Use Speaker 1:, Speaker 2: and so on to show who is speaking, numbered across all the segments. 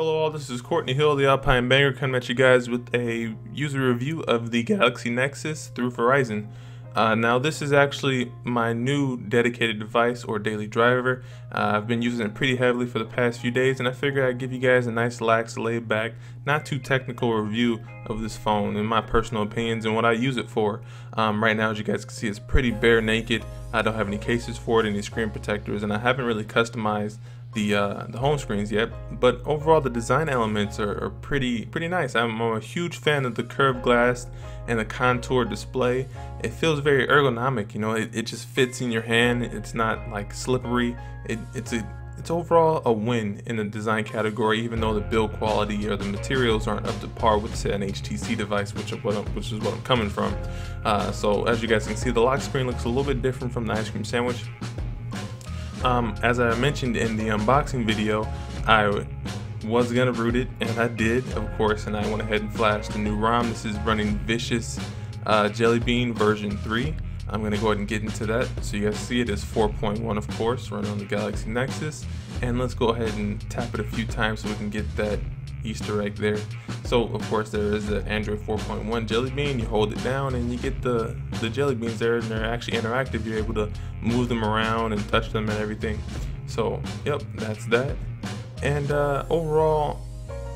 Speaker 1: Hello all, this is Courtney Hill, the Alpine Banger, coming at you guys with a user review of the Galaxy Nexus through Verizon. Uh, now this is actually my new dedicated device or daily driver. Uh, I've been using it pretty heavily for the past few days and I figured I'd give you guys a nice lax laid back not too technical review of this phone and my personal opinions and what I use it for. Um, right now as you guys can see it's pretty bare naked. I don't have any cases for it, any screen protectors and I haven't really customized the uh, the home screens yet, but overall the design elements are, are pretty pretty nice. I'm, a huge fan of the curved glass and the contour display. It feels very ergonomic, you know. It, it just fits in your hand. It's not like slippery. It, it's a it's overall a win in the design category, even though the build quality or the materials aren't up to par with say an HTC device, which is what I'm, which is what I'm coming from. Uh, so as you guys can see, the lock screen looks a little bit different from the ice cream sandwich. Um, as I mentioned in the unboxing video, I was gonna root it, and I did, of course, and I went ahead and flashed the new ROM. This is running Vicious uh, Jelly Bean version 3. I'm gonna go ahead and get into that. So you guys see it is 4.1, of course, running on the Galaxy Nexus. And let's go ahead and tap it a few times so we can get that Easter egg there. So of course there is the Android 4.1 Jelly Bean. You hold it down and you get the the jelly beans there, and they're actually interactive. You're able to move them around and touch them and everything. So yep, that's that. And uh, overall,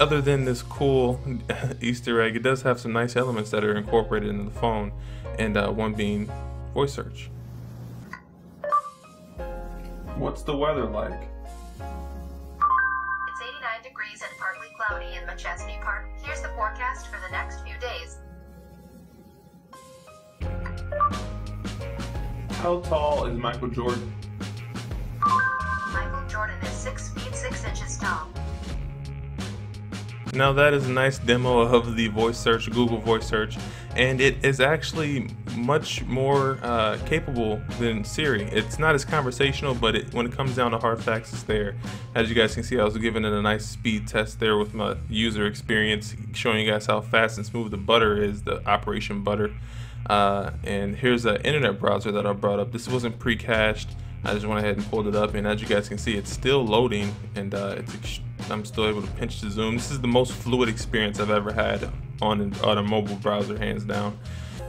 Speaker 1: other than this cool Easter egg, it does have some nice elements that are incorporated into the phone, and uh, one being voice search. What's the weather like?
Speaker 2: Machesney Park. Here's the forecast for the next few days.
Speaker 1: How tall is Michael Jordan? Now that is a nice demo of the voice search, Google voice search, and it is actually much more uh, capable than Siri. It's not as conversational, but it, when it comes down to hard facts, it's there. As you guys can see, I was giving it a nice speed test there with my user experience, showing you guys how fast and smooth the butter is, the Operation Butter. Uh, and here's the internet browser that I brought up. This wasn't pre-cached. I just went ahead and pulled it up, and as you guys can see, it's still loading, and uh, it's I'm still able to pinch to zoom. This is the most fluid experience I've ever had on, on a mobile browser, hands down.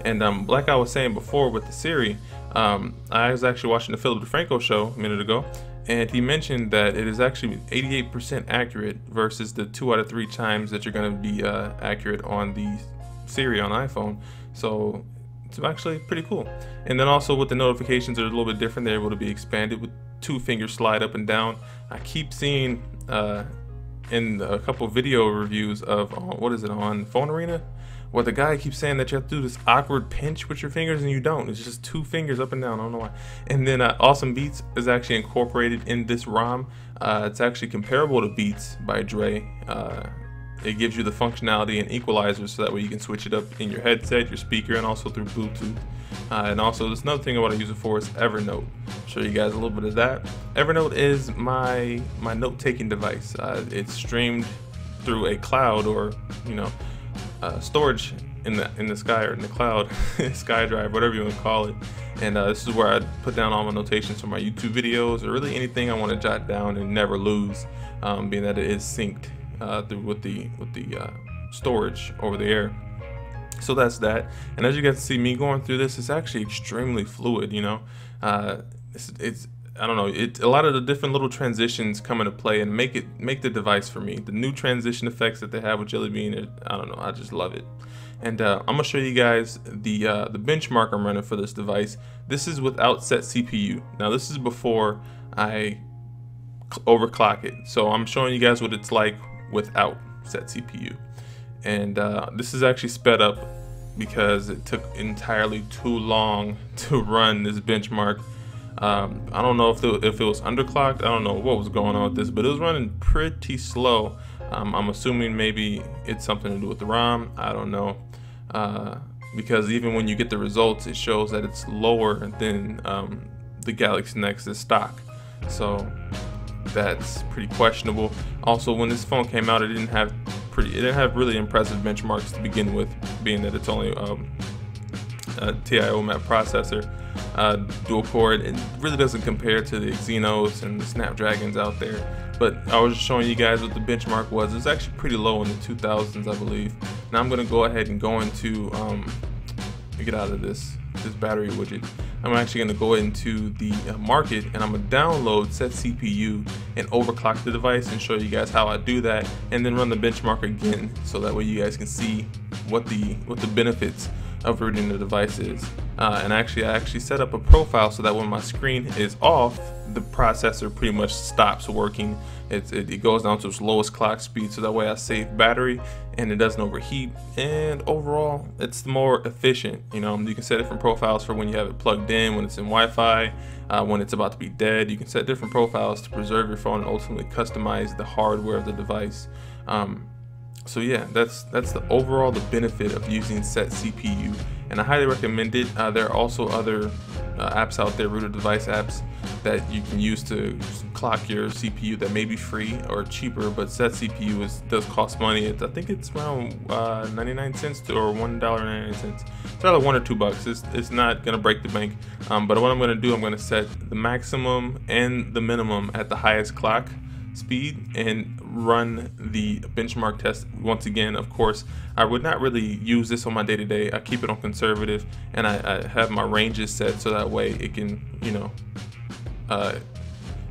Speaker 1: And um, like I was saying before with the Siri, um, I was actually watching the Philip DeFranco show a minute ago, and he mentioned that it is actually 88% accurate versus the two out of three times that you're going to be uh, accurate on the Siri on iPhone. So it's actually pretty cool. And then also with the notifications, they're a little bit different. They're able to be expanded with two fingers slide up and down. I keep seeing uh, in a couple video reviews of uh, what is it on Phone Arena, where the guy keeps saying that you have to do this awkward pinch with your fingers and you don't. It's just two fingers up and down. I don't know why. And then uh, Awesome Beats is actually incorporated in this ROM. Uh, it's actually comparable to Beats by Dre. It gives you the functionality and equalizer so that way you can switch it up in your headset, your speaker, and also through Bluetooth. Uh, and also, there's another thing I want to use it for is Evernote. I'll show you guys a little bit of that. Evernote is my my note-taking device. Uh, it's streamed through a cloud or you know uh, storage in the in the sky or in the cloud, SkyDrive, whatever you want to call it. And uh, this is where I put down all my notations for my YouTube videos or really anything I want to jot down and never lose, um, being that it is synced uh, with the with the uh, storage over the air. So that's that. And as you guys see me going through this, it's actually extremely fluid. You know, uh, it's, it's I don't know. It a lot of the different little transitions come into play and make it make the device for me. The new transition effects that they have with Jelly Bean, it, I don't know. I just love it. And uh, I'm gonna show you guys the uh, the benchmark I'm running for this device. This is without SetCPU. Now this is before I overclock it. So I'm showing you guys what it's like without SetCPU. And uh, this is actually sped up because it took entirely too long to run this benchmark. Um, I don't know if, if it was underclocked. I don't know what was going on with this, but it was running pretty slow. Um, I'm assuming maybe it's something to do with the ROM. I don't know. Uh, because even when you get the results, it shows that it's lower than um, the Galaxy Nexus stock. So that's pretty questionable. Also, when this phone came out, it didn't have pretty, it didn't have really impressive benchmarks to begin with, being that it's only um, a TI-OMAP processor, uh, dual core. It really doesn't compare to the Exynos and the Snapdragons out there. but I was just showing you guys what the benchmark was. It's actually pretty low in the 2000s, I believe. Now I'm gonna go ahead and go into, um, get out of this this battery widget. I'm actually gonna go into the uh, market and I'm gonna download SetCPU and overclock the device and show you guys how I do that, and then run the benchmark again, so that way you guys can see what the what the benefits of rooting the device is. Uh, and actually, I actually set up a profile so that when my screen is off, the processor pretty much stops working. It, it, it, goes down to its lowest clock speed so that way I save battery and it doesn't overheat. And overall, it's more efficient. You know, you can set different profiles for when you have it plugged in, when it's in Wi-Fi, uh, when it's about to be dead. You can set different profiles to preserve your phone and ultimately customize the hardware of the device. Um, so yeah, that's that's the overall the benefit of using SetCPU, and I highly recommend it. Uh, there are also other uh, apps out there, rooted device apps, that you can use to clock your CPU that may be free or cheaper, but SetCPU is does cost money. It's, I think it's around uh, 99 cents to, or one dollar 99 cents. It's either one or two bucks. It's, it's not gonna break the bank. Um, but what I'm gonna do, I'm gonna set the maximum and the minimum at the highest clock speed and run the benchmark test once again of course. I would not really use this on my day-to-day. -day. I keep it on conservative and I, I, have my ranges set so that way it can you know uh,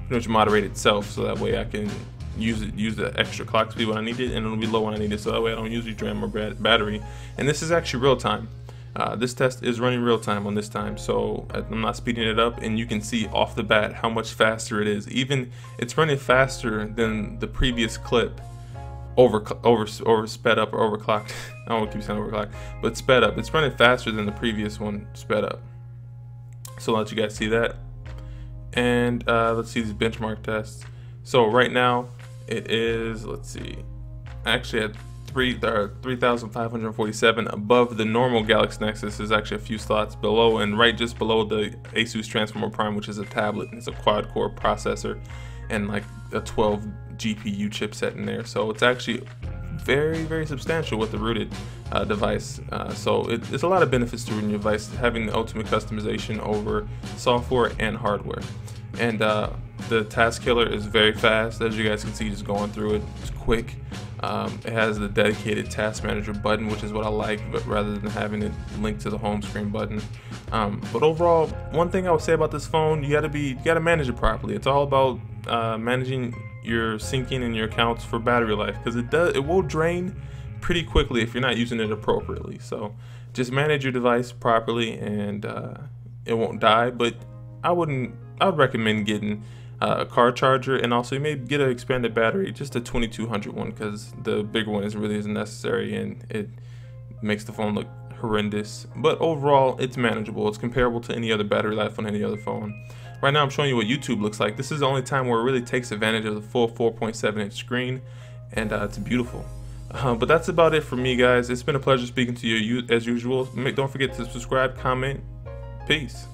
Speaker 1: pretty much moderate itself so that way I can use it use the extra clock speed when I need it and it'll be low when I need it. So that way I don't usually drain my battery. And this is actually real time uh, this test is running real time on this time, so I'm not speeding it up, and you can see off the bat how much faster it is. Even it's running faster than the previous clip, over over over sped up or overclocked. I don't want to keep saying overclocked, but sped up. It's running faster than the previous one sped up. So I'll let you guys see that, and uh, let's see these benchmark tests. So right now it is let's see, actually at three, uh, 3,547 above the normal Galaxy Nexus is actually a few slots below and right just below the Asus Transformer Prime, which is a tablet. And it's a quad core processor and like a 12 GPU chipset in there. So it's actually very, very substantial with the rooted uh, device. Uh, so it, it's a lot of benefits to rooting your device, having the ultimate customization over software and hardware. And uh, the task killer is very fast, as you guys can see, just going through it. It's quick. Um, it has the dedicated task manager button, which is what I like, but rather than having it linked to the home screen button. Um, but overall, one thing I would say about this phone, you gotta be, you gotta manage it properly. It's all about uh, managing your syncing and your accounts for battery life, because it does, it will drain pretty quickly if you're not using it appropriately. So just manage your device properly, and uh, it won't die. But I wouldn't, I would recommend getting uh, a car charger, and also you may get an expanded battery, just a 2200 one, because the bigger one is really isn't necessary, and it makes the phone look horrendous. But overall, it's manageable. It's comparable to any other battery life on any other phone. Right now, I'm showing you what YouTube looks like. This is the only time where it really takes advantage of the full 4.7 inch screen, and uh, it's beautiful. Uh, but that's about it for me, guys. It's been a pleasure speaking to you as usual. Don't forget to subscribe, comment. Peace.